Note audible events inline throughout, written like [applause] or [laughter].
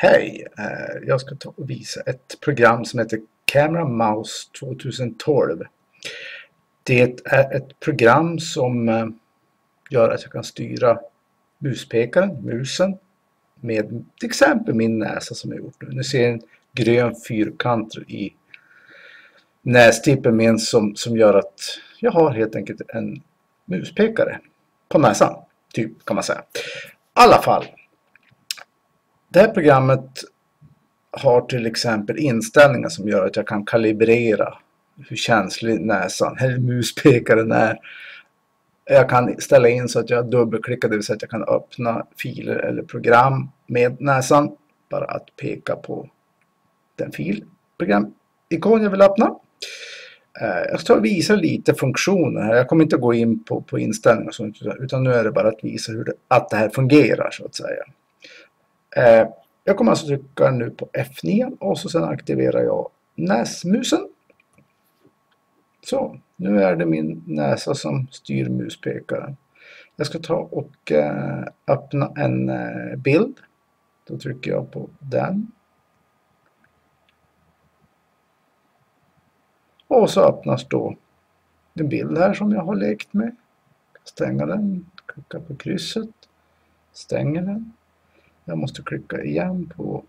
Hej! Eh, jag ska ta och visa ett program som heter Camera Mouse 2012. Det är ett program som eh, gör att jag kan styra muspekaren, musen, med till exempel min näsa som jag gjort nu. Ni ser en grön fyrkant i nästippen min som, som gör att jag har helt enkelt en muspekare på näsan. Typ kan man säga. I alla fall. Det här programmet har till exempel inställningar som gör att jag kan kalibrera hur känslig näsan eller muspekaren är. Jag kan ställa in så att jag dubbelklickar, det vill säga att jag kan öppna filer eller program med näsan. Bara att peka på den fil, program, ikon jag vill öppna. Eh, jag ska visa lite funktioner här. Jag kommer inte gå in på, på inställningar och sånt, utan nu är det bara att visa hur det, att det här fungerar så att säga. Eh, jag kommer alltså trycka nu på F9 och så sen aktiverar jag näsmusen. Så, nu är det min näsa som styr muspekaren. Jag ska ta och eh, öppna en eh, bild. Då trycker jag på den. Och så öppnas då en bild här som jag har lekt med. Stänga den, klicka på krysset, stänger den. Jag måste klicka igen på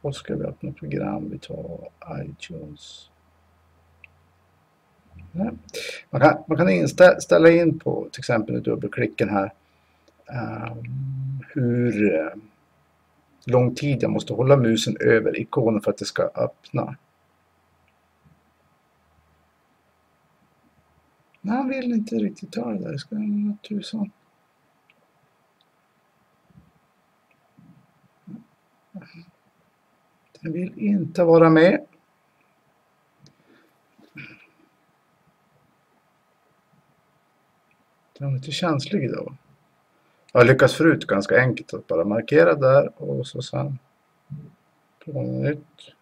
och ska vi öppna program, vi tar iTunes. Man kan, man kan inställa in på till exempel i dubbelklicken här um, hur eh, lång tid jag måste hålla musen över ikonen för att det ska öppna. Men han vill inte riktigt ta det där, det ska vara tusan. Den vill inte vara med. Den är lite känslig idag. Jag har lyckats förut ganska enkelt att bara markera där och så sen provar något nytt.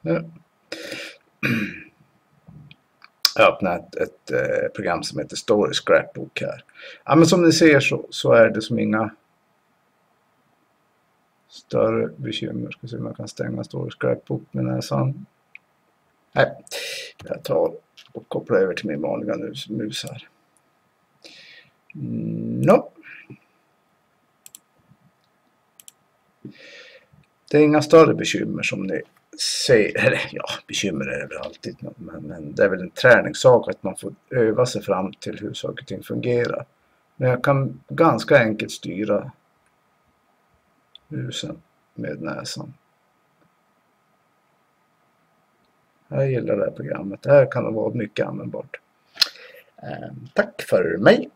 Nu. Jag öppnar ett, ett, eh, program som heter Story Scrapbook här. Ja, men som ni ser så, så är det som inga större bekymmer. Ska se om jag kan stänga Story Scrapbook med näsan. Nej, jag tar och kopplar över till min vanliga mus här. Mm, no. Det är inga större bekymmer som ni ser. [laughs] Eller ja, bekymmer är det väl alltid. Men, men det är väl en träningssak att man får öva sig fram till hur saker och ting fungerar. Men jag kan ganska enkelt styra musen med näsan. Jag gillar det här programmet. Det här kan vara mycket användbart. Eh, tack för mig!